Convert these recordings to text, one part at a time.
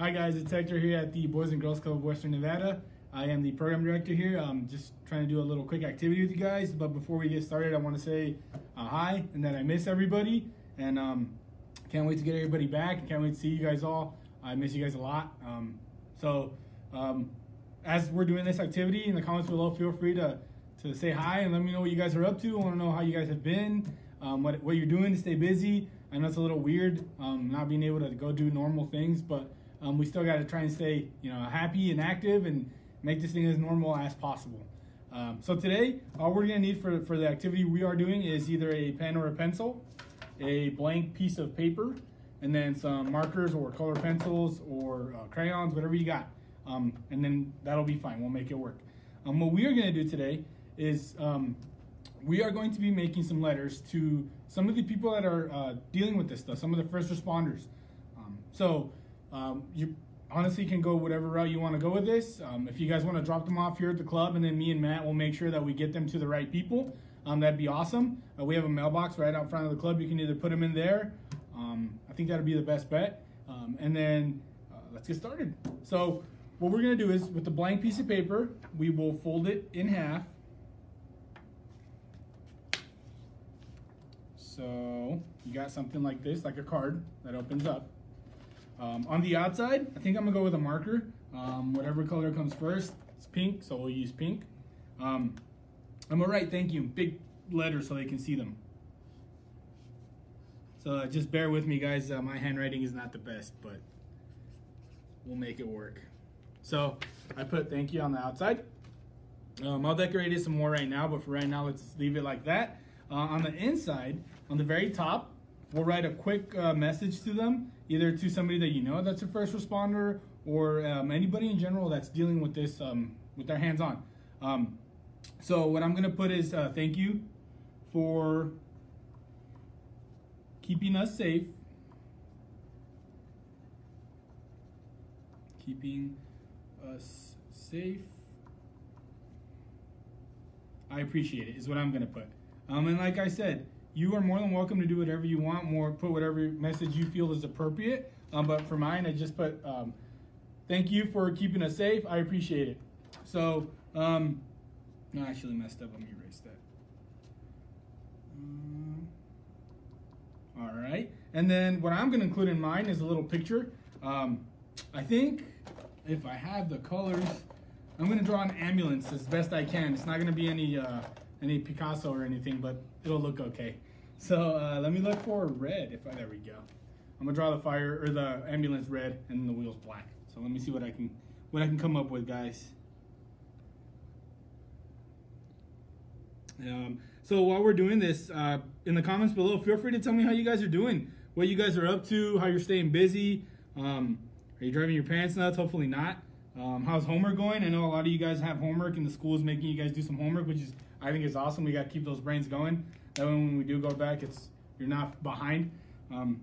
Hi guys, it's Hector here at the Boys and Girls Club of Western Nevada. I am the program director here. I'm just trying to do a little quick activity with you guys. But before we get started, I want to say uh, hi and that I miss everybody and um, can't wait to get everybody back. Can't wait to see you guys all. I miss you guys a lot. Um, so um, as we're doing this activity in the comments below, feel free to to say hi and let me know what you guys are up to. I want to know how you guys have been, um, what what you're doing to stay busy. I know it's a little weird um, not being able to go do normal things, but um, we still got to try and stay, you know, happy and active and make this thing as normal as possible. Um, so today, all we're gonna need for, for the activity we are doing is either a pen or a pencil, a blank piece of paper, and then some markers or color pencils or uh, crayons, whatever you got. Um, and then that'll be fine, we'll make it work. Um, what we are gonna do today is um, we are going to be making some letters to some of the people that are uh, dealing with this stuff, some of the first responders. Um, so um, you honestly can go whatever route you want to go with this. Um, if you guys want to drop them off here at the club, and then me and Matt will make sure that we get them to the right people, um, that'd be awesome. Uh, we have a mailbox right out front of the club. You can either put them in there. Um, I think that'd be the best bet. Um, and then uh, let's get started. So what we're gonna do is with the blank piece of paper, we will fold it in half. So you got something like this, like a card that opens up. Um, on the outside, I think I'm gonna go with a marker. Um, whatever color comes first, it's pink, so we'll use pink. Um, I'm gonna write thank you in big letters so they can see them. So uh, just bear with me guys, uh, my handwriting is not the best, but we'll make it work. So I put thank you on the outside. Um, I'll decorate it some more right now, but for right now, let's leave it like that. Uh, on the inside, on the very top, we'll write a quick uh, message to them, either to somebody that you know that's a first responder or um, anybody in general that's dealing with this um, with their hands on. Um, so what I'm gonna put is uh, thank you for keeping us safe. Keeping us safe. I appreciate it is what I'm gonna put. Um, and like I said, you are more than welcome to do whatever you want, more put whatever message you feel is appropriate. Um, but for mine, I just put um, thank you for keeping us safe. I appreciate it. So, um, no, I actually messed up. Let me erase that. Um, all right. And then what I'm going to include in mine is a little picture. Um, I think if I have the colors, I'm going to draw an ambulance as best I can. It's not going to be any uh, any Picasso or anything, but it'll look okay. So uh, let me look for red. If I, there we go. I'm gonna draw the fire or the ambulance red and the wheels black. So let me see what I can what I can come up with, guys. Um, so while we're doing this, uh, in the comments below, feel free to tell me how you guys are doing, what you guys are up to, how you're staying busy. Um, are you driving your parents nuts? Hopefully not. Um, how's homework going? I know a lot of you guys have homework and the school is making you guys do some homework, which is I think it's awesome. We got to keep those brains going. That way, when we do go back, it's you're not behind. Um,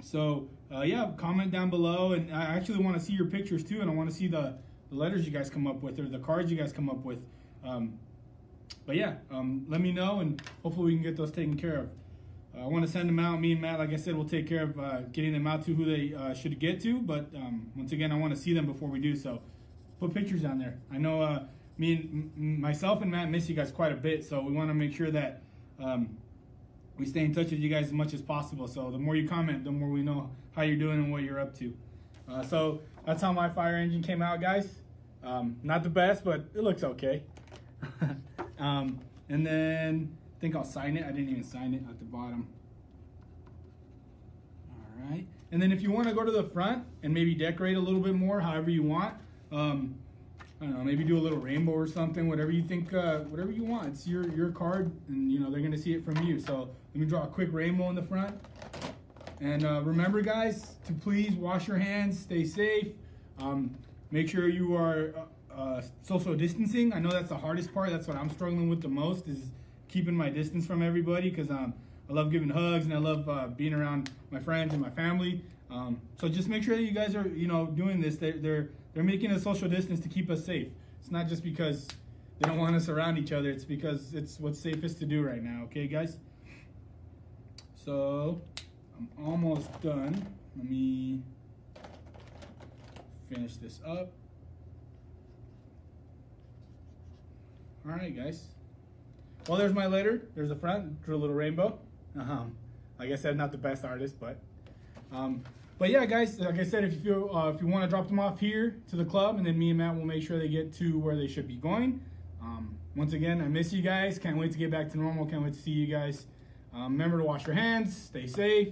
so uh, yeah, comment down below, and I actually want to see your pictures too, and I want to see the, the letters you guys come up with or the cards you guys come up with. Um, but yeah, um, let me know, and hopefully we can get those taken care of. Uh, I want to send them out. Me and Matt, like I said, we'll take care of uh, getting them out to who they uh, should get to. But um, once again, I want to see them before we do so. Put pictures down there. I know uh, me and myself and Matt miss you guys quite a bit, so we want to make sure that um, we stay in touch with you guys as much as possible. So the more you comment, the more we know how you're doing and what you're up to. Uh, so that's how my fire engine came out, guys. Um, not the best, but it looks okay. um, and then I think I'll sign it. I didn't even sign it at the bottom. All right. And then if you want to go to the front and maybe decorate a little bit more, however you want, um, I don't know, maybe do a little rainbow or something, whatever you think, uh, whatever you want. It's your, your card and you know, they're gonna see it from you. So let me draw a quick rainbow in the front. And uh, remember guys, to please wash your hands, stay safe. Um, make sure you are uh, uh, social distancing. I know that's the hardest part. That's what I'm struggling with the most is keeping my distance from everybody because um, I love giving hugs and I love uh, being around my friends and my family. Um, so just make sure that you guys are, you know, doing this. They're, they're they're making a social distance to keep us safe. It's not just because they don't want us around each other. It's because it's what's safest to do right now. Okay, guys? So, I'm almost done. Let me finish this up. All right, guys. Well, there's my letter. There's the front, drew a little rainbow. Um, like I said, not the best artist, but um, but yeah, guys. Like I said, if you feel uh, if you want to drop them off here to the club, and then me and Matt will make sure they get to where they should be going. Um, once again, I miss you guys. Can't wait to get back to normal. Can't wait to see you guys. Um, remember to wash your hands. Stay safe.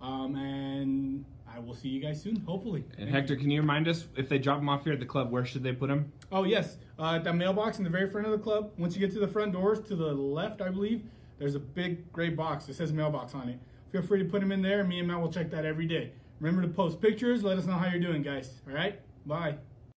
Um, and I will see you guys soon, hopefully. And Hector, can you remind us if they drop them off here at the club, where should they put them? Oh yes, uh, the mailbox in the very front of the club. Once you get to the front doors, to the left, I believe, there's a big gray box that says mailbox on it. Feel free to put them in there. Me and Matt will check that every day. Remember to post pictures. Let us know how you're doing, guys. All right. Bye.